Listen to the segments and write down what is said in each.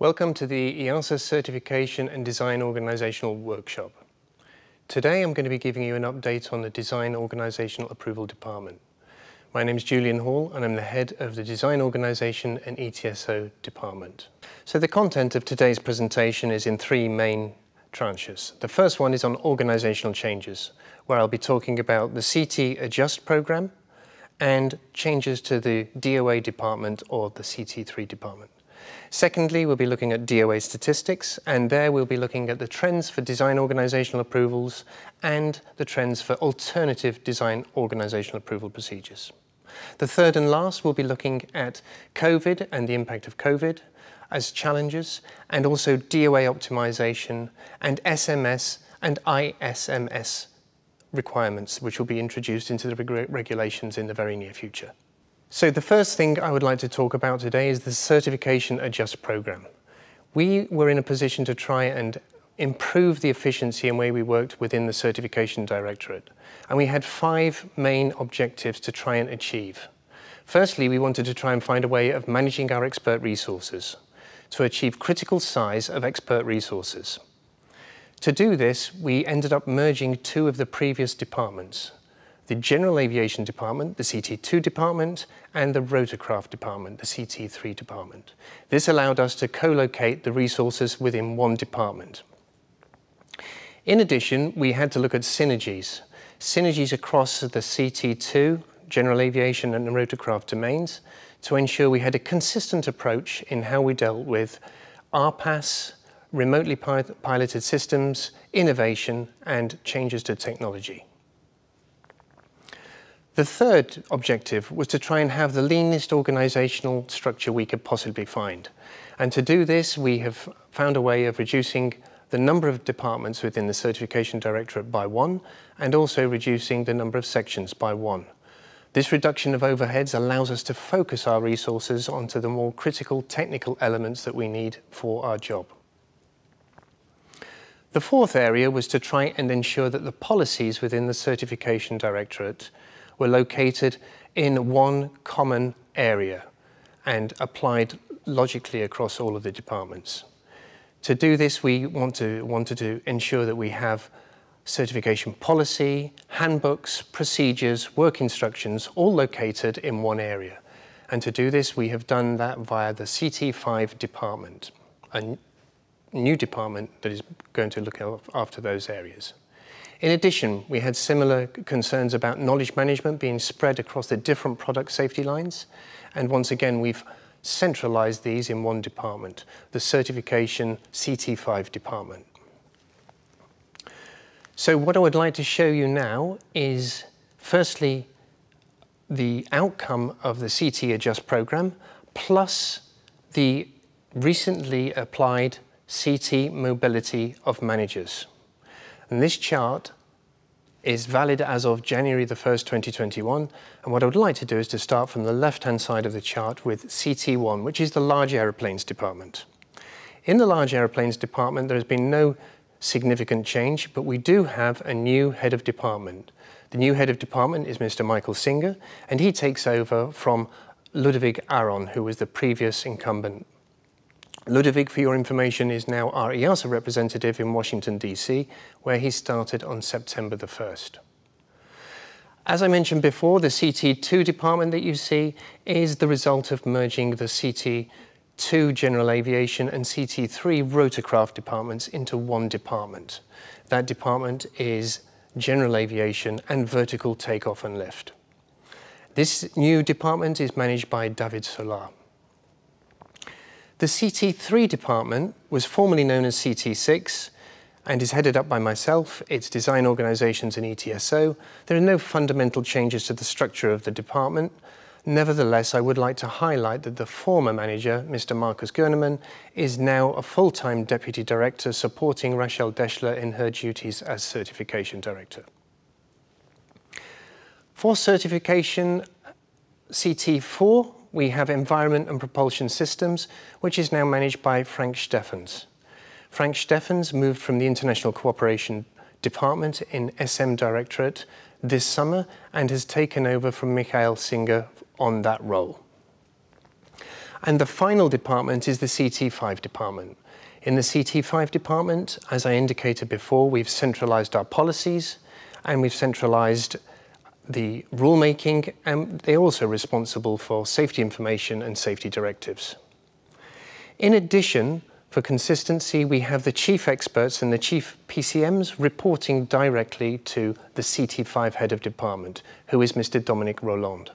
Welcome to the EASA Certification and Design Organisational Workshop. Today I'm going to be giving you an update on the Design Organisational Approval Department. My name is Julian Hall and I'm the head of the Design Organisation and ETSO Department. So the content of today's presentation is in three main tranches. The first one is on organisational changes, where I'll be talking about the CT Adjust programme and changes to the DOA department or the CT3 department. Secondly, we'll be looking at DOA statistics, and there we'll be looking at the trends for design organisational approvals and the trends for alternative design organisational approval procedures. The third and last, we'll be looking at COVID and the impact of COVID as challenges, and also DOA optimization and SMS and ISMS requirements, which will be introduced into the reg regulations in the very near future. So the first thing I would like to talk about today is the Certification Adjust program. We were in a position to try and improve the efficiency and way we worked within the Certification Directorate. And we had five main objectives to try and achieve. Firstly, we wanted to try and find a way of managing our expert resources to achieve critical size of expert resources. To do this, we ended up merging two of the previous departments, the General Aviation Department, the CT2 Department, and the Rotorcraft Department, the CT3 Department. This allowed us to co-locate the resources within one department. In addition, we had to look at synergies. Synergies across the CT2, General Aviation and the Rotorcraft domains to ensure we had a consistent approach in how we dealt with RPAS, remotely piloted systems, innovation, and changes to technology. The third objective was to try and have the leanest organisational structure we could possibly find. And to do this, we have found a way of reducing the number of departments within the Certification Directorate by one, and also reducing the number of sections by one. This reduction of overheads allows us to focus our resources onto the more critical technical elements that we need for our job. The fourth area was to try and ensure that the policies within the Certification Directorate were located in one common area and applied logically across all of the departments. To do this, we want to, wanted to ensure that we have certification policy, handbooks, procedures, work instructions, all located in one area. And to do this, we have done that via the CT5 department, a new department that is going to look after those areas. In addition, we had similar concerns about knowledge management being spread across the different product safety lines. And once again, we've centralized these in one department, the certification CT5 department. So what I would like to show you now is firstly, the outcome of the CT Adjust program plus the recently applied CT mobility of managers. And this chart is valid as of January the 1st, 2021. And what I would like to do is to start from the left-hand side of the chart with CT1, which is the large aeroplanes department. In the large aeroplanes department, there has been no significant change, but we do have a new head of department. The new head of department is Mr. Michael Singer, and he takes over from Ludovic Aron, who was the previous incumbent Ludovic, for your information, is now our EASA representative in Washington, D.C., where he started on September the 1st. As I mentioned before, the CT2 department that you see is the result of merging the CT2 General Aviation and CT3 Rotorcraft departments into one department. That department is General Aviation and Vertical Takeoff and Lift. This new department is managed by David Solar. The CT3 department was formerly known as CT6 and is headed up by myself, its design organisations and ETSO. There are no fundamental changes to the structure of the department. Nevertheless, I would like to highlight that the former manager, Mr. Markus Görnemann, is now a full-time deputy director supporting Rachel Daeschler in her duties as certification director. For certification CT4, we have Environment and Propulsion Systems, which is now managed by Frank Steffens. Frank Steffens moved from the International Cooperation Department in SM Directorate this summer and has taken over from Michael Singer on that role. And the final department is the CT5 department. In the CT5 department, as I indicated before, we've centralized our policies and we've centralized the rulemaking and they're also responsible for safety information and safety directives. In addition, for consistency, we have the chief experts and the chief PCMs reporting directly to the CT5 head of department, who is Mr. Dominique Roland.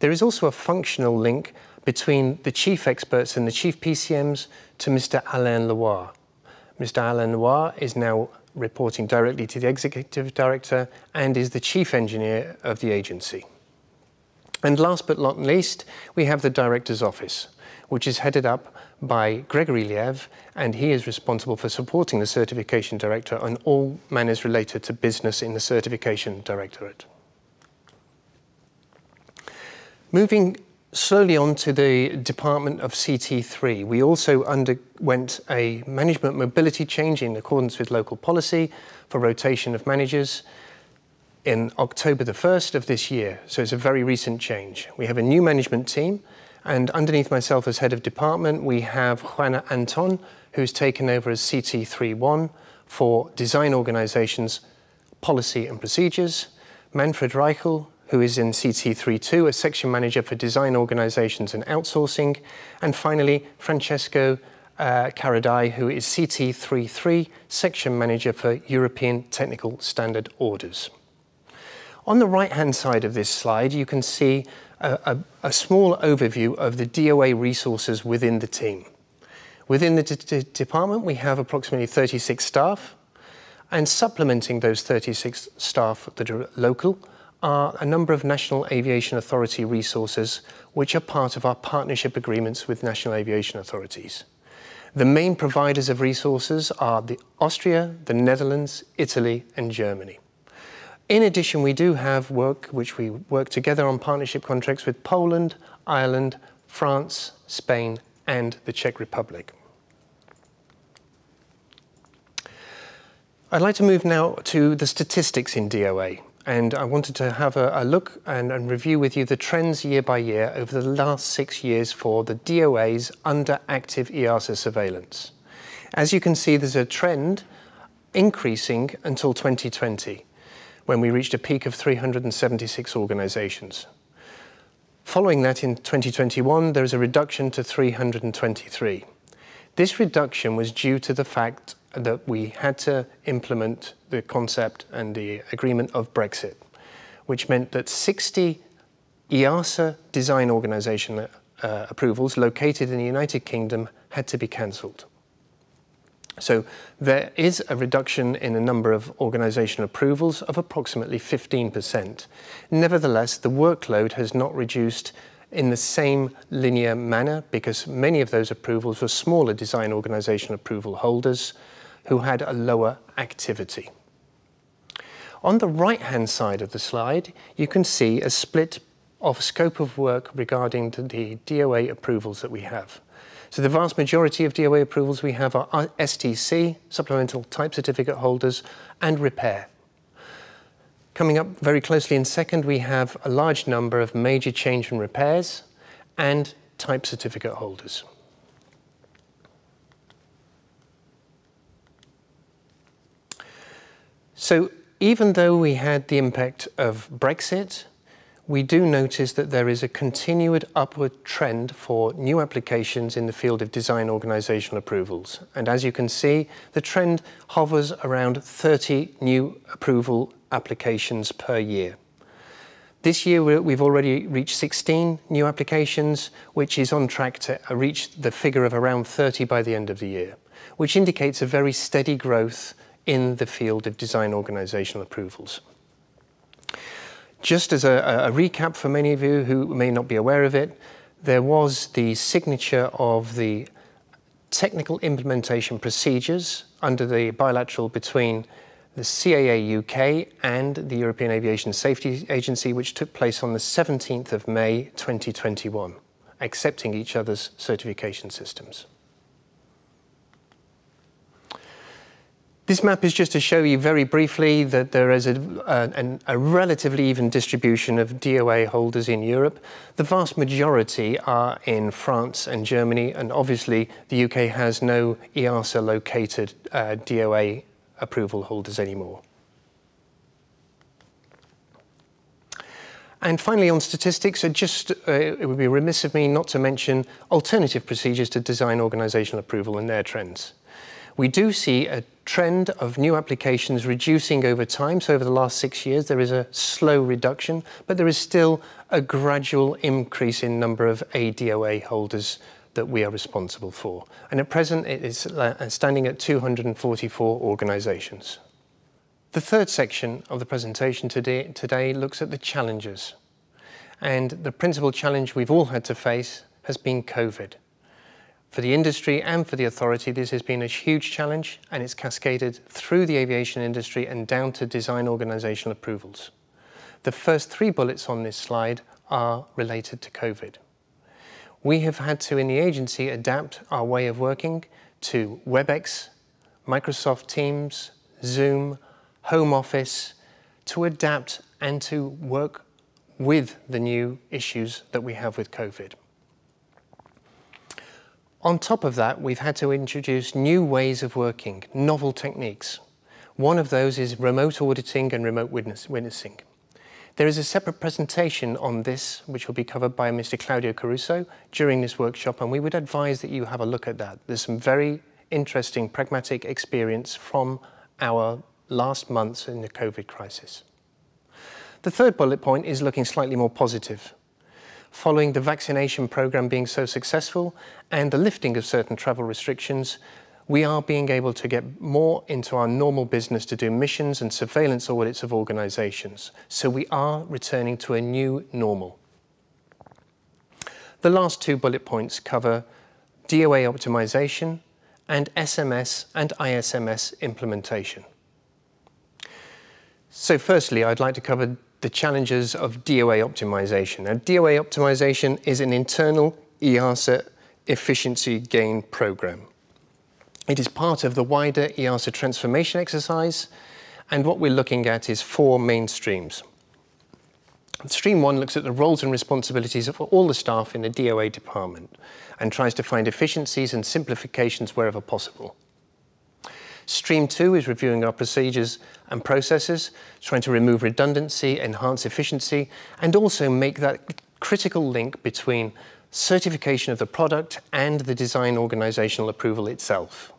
There is also a functional link between the chief experts and the chief PCMs to Mr. Alain Leroy. Mr. Alain Leroy is now reporting directly to the executive director and is the chief engineer of the agency. And last but not least, we have the director's office, which is headed up by Gregory Liev, and he is responsible for supporting the certification director on all matters related to business in the certification directorate. Moving slowly on to the Department of CT3. We also underwent a management mobility change in accordance with local policy for rotation of managers in October the 1st of this year. So it's a very recent change. We have a new management team and underneath myself as head of department, we have Juana Anton, who's taken over as CT31 for design organizations, policy and procedures. Manfred Reichel, who is in CT32, a section manager for design organizations and outsourcing. And finally, Francesco uh, Caradai, who is CT33, section manager for European Technical Standard Orders. On the right-hand side of this slide, you can see a, a, a, small overview of the DOA resources within the team. Within the department, we have approximately 36 staff, and supplementing those 36 staff that are local, are a number of National Aviation Authority resources which are part of our partnership agreements with national aviation authorities. The main providers of resources are the Austria, the Netherlands, Italy and Germany. In addition, we do have work which we work together on partnership contracts with Poland, Ireland, France, Spain and the Czech Republic. I'd like to move now to the statistics in DOA and I wanted to have a, a look and, and, review with you the trends year by year over the last six years for the DOAs under active EASA surveillance. As you can see, there's a trend increasing until 2020, when we reached a peak of 376 organisations. Following that in 2021, there is a reduction to 323. This reduction was due to the fact that we had to implement the concept and the agreement of Brexit, which meant that 60 EASA design organisation uh, approvals located in the United Kingdom had to be cancelled. So there is a reduction in the number of organisation approvals of approximately 15%. Nevertheless, the workload has not reduced in the same linear manner because many of those approvals were smaller design organisation approval holders who had a lower activity. On the right-hand side of the slide, you can see a split of scope of work regarding the DOA approvals that we have. So the vast majority of DOA approvals we have are uh, STC, supplemental type certificate holders, and repair. Coming up very closely in second, we have a large number of major change and repairs and type certificate holders. So even though we had the impact of Brexit, we do notice that there is a continued upward trend for new applications in the field of design organizational approvals. And as you can see, the trend hovers around 30 new approval applications per year. This year, we've already reached 16 new applications, which is on track to reach the figure of around 30 by the end of the year, which indicates a very steady growth in the field of design organizational approvals. Just as a, a, recap for many of you who may not be aware of it, there was the signature of the technical implementation procedures under the bilateral between the CAA UK and the European Aviation Safety Agency, which took place on the 17th of May 2021, accepting each other's certification systems. This map is just to show you very briefly that there is a, a, a, relatively even distribution of DOA holders in Europe. The vast majority are in France and Germany, and obviously the UK has no EASA located uh, DOA approval holders anymore. And finally, on statistics, just uh, it would be remiss of me not to mention alternative procedures to design organisational approval and their trends. We do see a trend of new applications reducing over time. So over the last six years, there is a slow reduction, but there is still a gradual increase in number of ADOA holders that we are responsible for. And at present, it is uh, standing at 244 organisations. The third section of the presentation today, today looks at the challenges. And the principal challenge we've all had to face has been COVID. For the industry and for the authority, this has been a huge challenge and it's cascaded through the aviation industry and down to design organisational approvals. The first three bullets on this slide are related to COVID. We have had to, in the agency, adapt our way of working to WebEx, Microsoft Teams, Zoom, Home Office, to adapt and to work with the new issues that we have with COVID. On top of that, we've had to introduce new ways of working, novel techniques. One of those is remote auditing and remote witness, witnessing. There is a separate presentation on this, which will be covered by Mr. Claudio Caruso during this workshop, and we would advise that you have a look at that. There's some very interesting pragmatic experience from our last months in the COVID crisis. The third bullet point is looking slightly more positive following the vaccination program being so successful and the lifting of certain travel restrictions, we are being able to get more into our normal business to do missions and surveillance audits of organisations. So we are returning to a new normal. The last two bullet points cover DOA optimization and SMS and ISMS implementation. So firstly, I'd like to cover the challenges of DOA optimization. Now, DOA optimization is an internal EASA efficiency gain program. It is part of the wider EASA transformation exercise, and what we're looking at is four main streams. Stream one looks at the roles and responsibilities of all the staff in the DOA department and tries to find efficiencies and simplifications wherever possible. Stream two is reviewing our procedures and processes, trying to remove redundancy, enhance efficiency, and also make that critical link between certification of the product and the design organizational approval itself.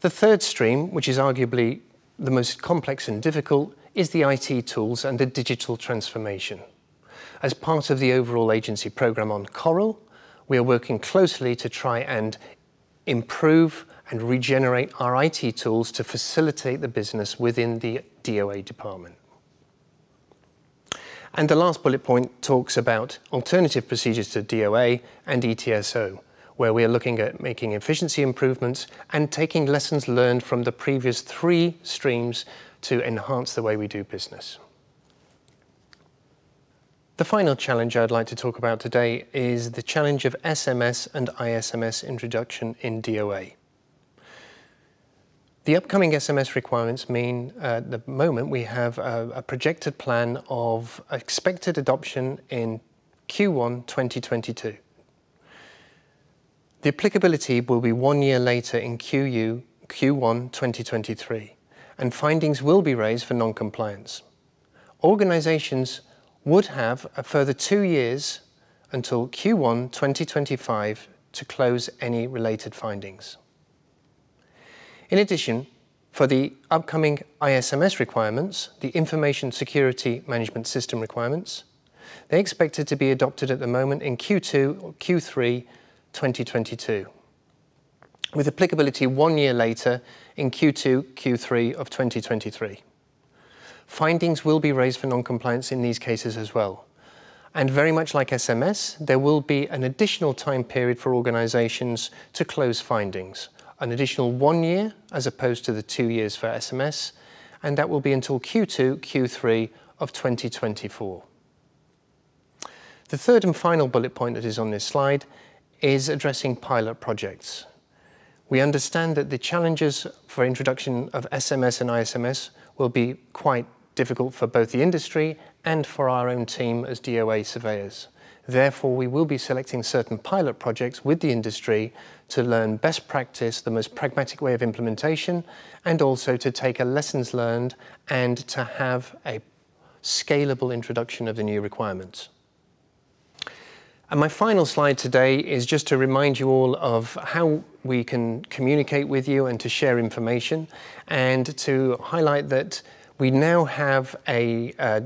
The third stream, which is arguably the most complex and difficult, is the IT tools and the digital transformation. As part of the overall agency program on Coral, we are working closely to try and improve and regenerate our IT tools to facilitate the business within the DOA department. And the last bullet point talks about alternative procedures to DOA and ETSO, where we are looking at making efficiency improvements and taking lessons learned from the previous three streams to enhance the way we do business. The final challenge I'd like to talk about today is the challenge of SMS and ISMS introduction in DOA. The upcoming SMS requirements mean uh, at the moment we have a, a, projected plan of expected adoption in Q1 2022. The applicability will be one year later in QU Q1 2023 and findings will be raised for non-compliance. Organisations would have a further two years until Q1 2025 to close any related findings. In addition, for the upcoming ISMS requirements, the Information Security Management System requirements, they're expected to be adopted at the moment in Q2 or Q3 2022, with applicability one year later in Q2, Q3 of 2023. Findings will be raised for non-compliance in these cases as well. And very much like SMS, there will be an additional time period for organisations to close findings, an additional one year as opposed to the two years for SMS, and that will be until Q2, Q3 of 2024. The third and final bullet point that is on this slide is addressing pilot projects. We understand that the challenges for introduction of SMS and ISMS will be quite difficult for both the industry and for our own team as DOA surveyors. Therefore, we will be selecting certain pilot projects with the industry to learn best practice, the most pragmatic way of implementation, and also to take a lessons learned and to have a scalable introduction of the new requirements. And my final slide today is just to remind you all of how we can communicate with you and to share information and to highlight that we now have a, a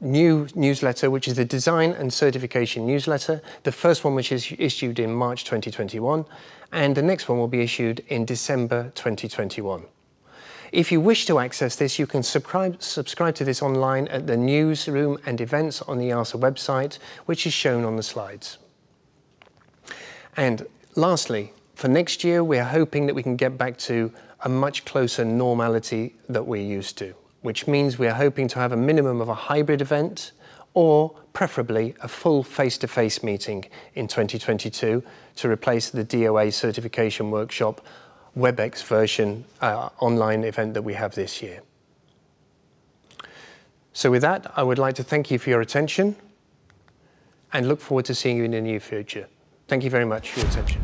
new newsletter, which is the Design and Certification newsletter. The first one, which is issued in March 2021, and the next one will be issued in December 2021. If you wish to access this, you can subscribe, subscribe to this online at the newsroom and events on the EASA website, which is shown on the slides. And lastly, for next year, we're hoping that we can get back to a much closer normality that we're used to, which means we're hoping to have a minimum of a hybrid event or preferably a full face-to-face -face meeting in 2022 to replace the DOA certification workshop WebEx version uh, online event that we have this year. So with that, I would like to thank you for your attention and look forward to seeing you in the near future. Thank you very much for your attention.